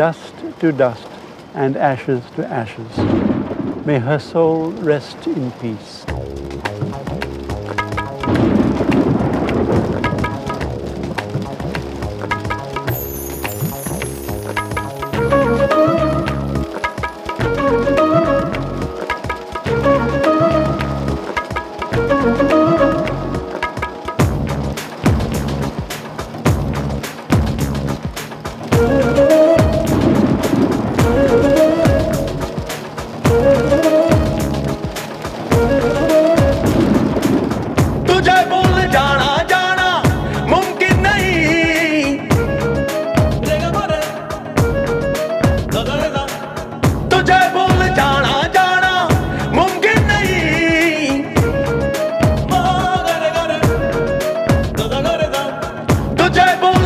dust to dust and ashes to ashes. May her soul rest in peace. Dead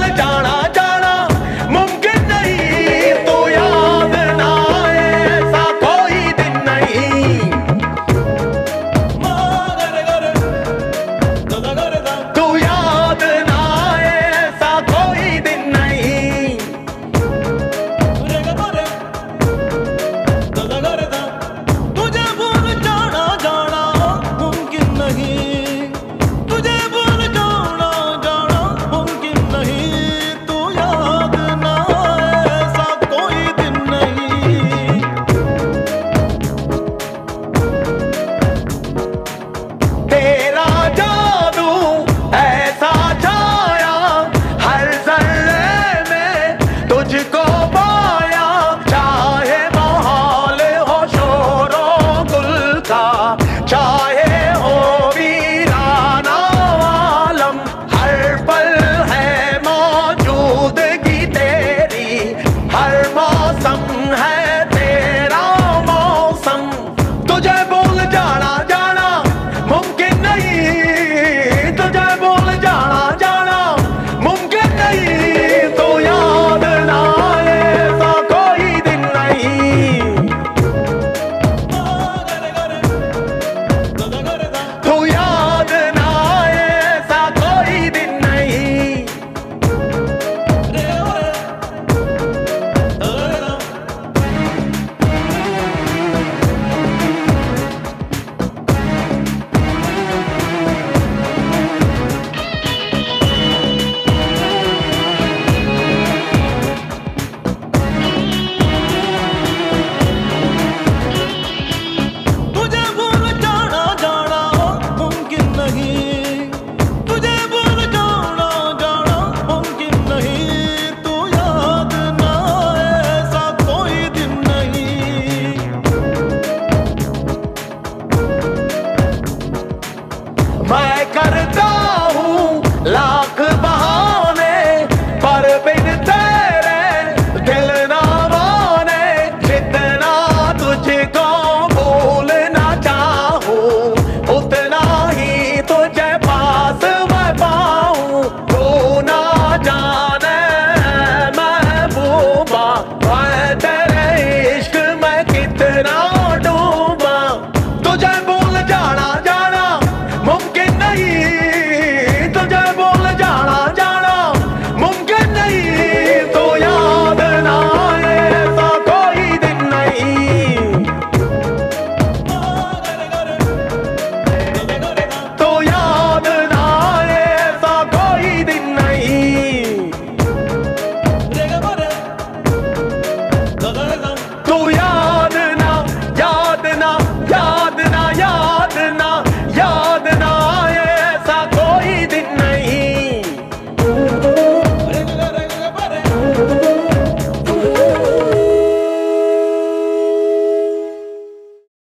Like.